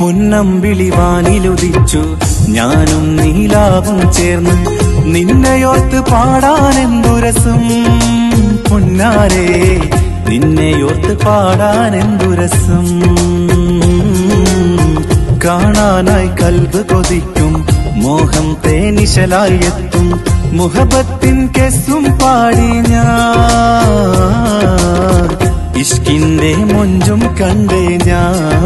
പൊന്നമ്പിളി വാനിലുദിച്ചു. ഞാനും നീലാവും ചേർന്ന് നിന്നെയോർത്ത് പാടാനെന്തുരസും. പൊന്നാരെ നിന്നെയോർത്ത് പാടാനെന്തുരസും. കാണാനായി കൽബ് കൊതിക്കും മോഹം തേനിശലായി എത്തും. മുഹബത്തിൻ കെസും പാടി ഞാൻ. ഇഷ്കിന്റെ മൊഞ്ചും കണ്ടേ ഞാൻ.